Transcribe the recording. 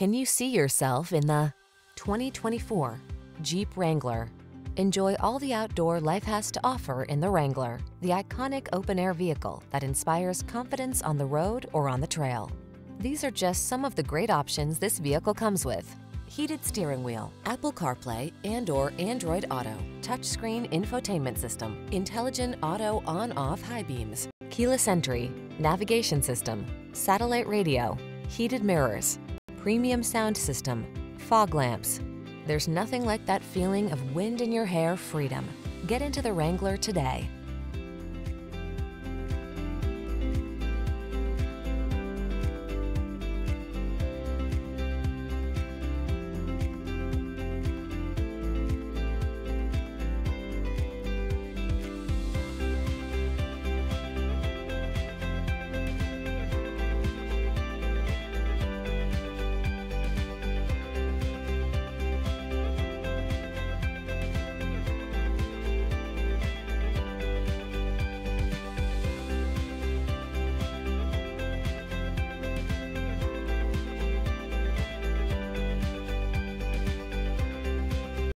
Can you see yourself in the 2024 Jeep Wrangler? Enjoy all the outdoor life has to offer in the Wrangler, the iconic open-air vehicle that inspires confidence on the road or on the trail. These are just some of the great options this vehicle comes with. Heated steering wheel, Apple CarPlay and or Android Auto, touchscreen infotainment system, intelligent auto on-off high beams, keyless entry, navigation system, satellite radio, heated mirrors, premium sound system, fog lamps. There's nothing like that feeling of wind in your hair freedom. Get into the Wrangler today.